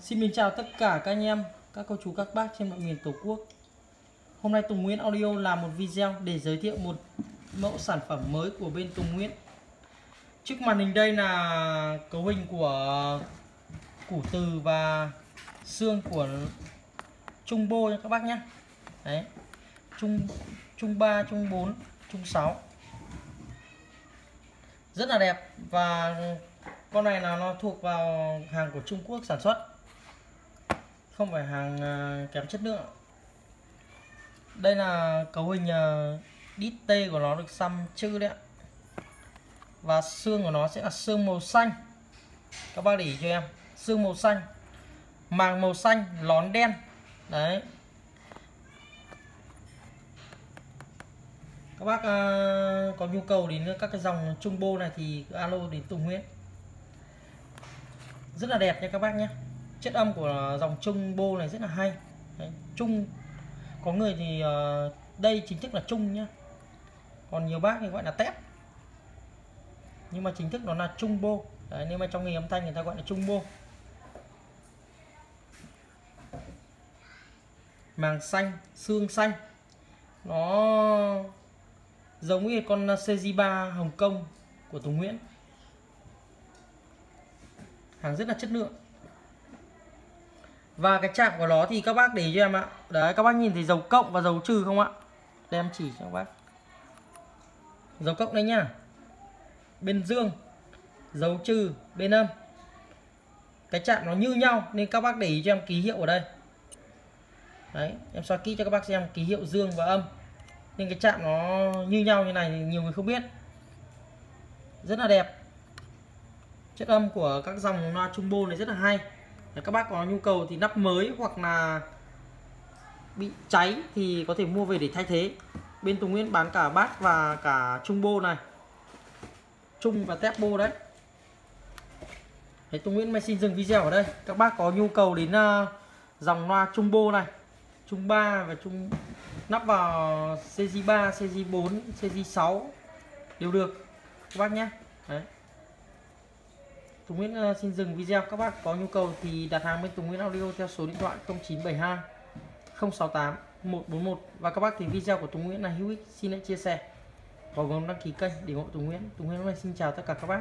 Xin mình chào tất cả các anh em, các cô chú, các bác trên mọi miền Tổ quốc. Hôm nay Tùng Nguyễn Audio làm một video để giới thiệu một mẫu sản phẩm mới của bên Tùng Nguyễn. Trước màn hình đây là cấu hình của củ từ và xương của Trung Bô nha các bác nhé. Đấy. Trung Trung 3, Trung 4, Trung 6. Rất là đẹp và con này là nó thuộc vào hàng của Trung Quốc sản xuất. Không phải hàng à, kém chất lượng. Đây là cấu hình à, đít tê của nó được xăm chữ đấy ạ. Và xương của nó sẽ là xương màu xanh. Các bác để ý cho em. Xương màu xanh. Màng màu xanh, lón đen. Đấy. Các bác à, có nhu cầu đến các cái dòng trung bô này thì alo đến Tùng Nguyễn rất là đẹp nha các bác nhé. Chất âm của dòng trung bô này rất là hay. Đấy, trung. Có người thì uh, đây chính thức là trung nhá. Còn nhiều bác thì gọi là tép. Nhưng mà chính thức nó là trung bô. Đấy, nhưng mà trong nghề âm thanh người ta gọi là trung bô. Màng xanh xương xanh. Nó giống như con CG3 Hồng Kông của Tùng Nguyễn hàng rất là chất lượng. Và cái chạm của nó thì các bác để cho em ạ. Đấy, các bác nhìn thấy dấu cộng và dấu trừ không ạ? Để em chỉ cho các bác. Dấu cộng đây nhá. Bên dương dấu trừ, bên âm. Cái chạm nó như nhau nên các bác để ý cho em ký hiệu ở đây. Đấy, em xoa kỹ cho các bác xem ký hiệu dương và âm. Nên cái chạm nó như nhau như này thì nhiều người không biết. Rất là đẹp chất âm của các dòng loa trung bô này rất là hay. Các bác có nhu cầu thì nắp mới hoặc là bị cháy thì có thể mua về để thay thế. Bên Tùng Nguyên bán cả bát và cả trung bô này. Trung và tép bô đấy. Thế Tùng Nguyễn mới xin dừng video ở đây. Các bác có nhu cầu đến uh, dòng loa trung bô này trung 3 và trung nắp vào CJ3, CJ4, CJ6 đều được. Các bác nhé. Đấy. Tùng Nguyễn ờ, xin dừng video. Các bác có nhu cầu thì đặt hàng bên Tùng Nguyễn Audio theo số điện thoại 0972 068 141 và các bác thì video của Tùng Nguyễn là hữu ích, xin hãy chia sẻ. Và bấm đăng ký kênh để ủng hộ Tùng Nguyễn. Tùng Nguyễn hôm nay xin chào tất cả các bác.